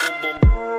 boom, boom, boom.